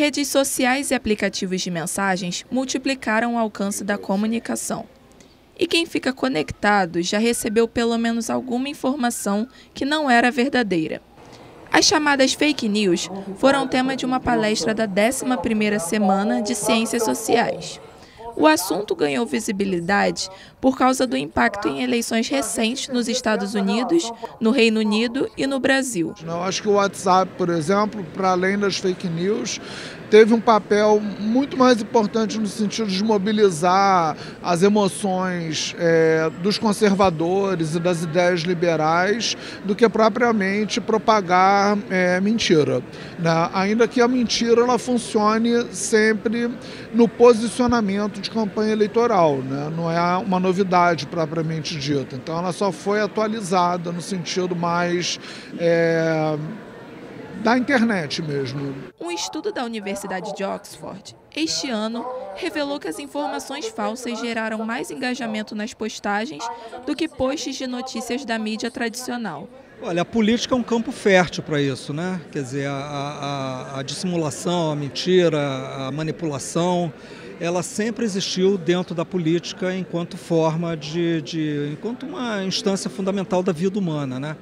Redes sociais e aplicativos de mensagens multiplicaram o alcance da comunicação. E quem fica conectado já recebeu pelo menos alguma informação que não era verdadeira. As chamadas fake news foram tema de uma palestra da 11ª semana de Ciências Sociais. O assunto ganhou visibilidade por causa do impacto em eleições recentes nos Estados Unidos, no Reino Unido e no Brasil. Eu acho que o WhatsApp, por exemplo, para além das fake news, teve um papel muito mais importante no sentido de mobilizar as emoções é, dos conservadores e das ideias liberais do que propriamente propagar é, mentira. Né? Ainda que a mentira ela funcione sempre no posicionamento de campanha eleitoral, né? não é uma novidade propriamente dita. Então ela só foi atualizada no sentido mais. É, da internet mesmo. Um estudo da Universidade de Oxford, este ano, revelou que as informações falsas geraram mais engajamento nas postagens do que posts de notícias da mídia tradicional. Olha, a política é um campo fértil para isso, né? Quer dizer, a, a, a, dissimulação, a mentira, a manipulação, ela sempre existiu dentro da política enquanto forma de, de enquanto uma instância fundamental da vida humana, né?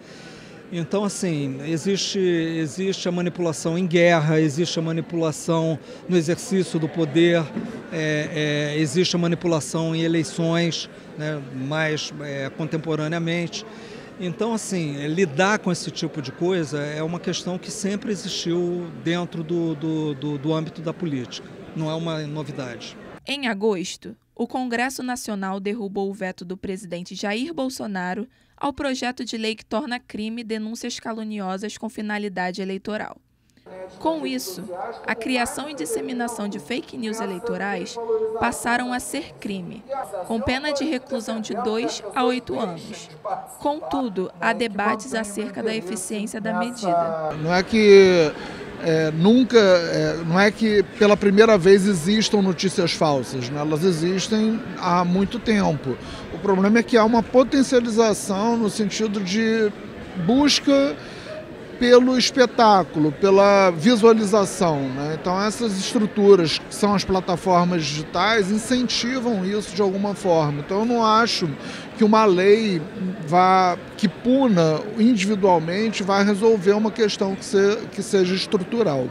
Então, assim, existe, existe a manipulação em guerra, existe a manipulação no exercício do poder, é, é, existe a manipulação em eleições, né, mais é, contemporaneamente. Então, assim, lidar com esse tipo de coisa é uma questão que sempre existiu dentro do, do, do, do âmbito da política, não é uma novidade. Em agosto, o Congresso Nacional derrubou o veto do presidente Jair Bolsonaro ao projeto de lei que torna crime denúncias caluniosas com finalidade eleitoral. Com isso, a criação e disseminação de fake news eleitorais passaram a ser crime, com pena de reclusão de 2 a 8 anos. Contudo, há debates acerca da eficiência da medida. Não é que é, nunca, é, não é que pela primeira vez existam notícias falsas, né? elas existem há muito tempo. O problema é que há uma potencialização no sentido de busca pelo espetáculo, pela visualização. Né? Então, essas estruturas, que são as plataformas digitais, incentivam isso de alguma forma. Então, eu não acho que uma lei vá, que puna individualmente vai resolver uma questão que, se, que seja estrutural.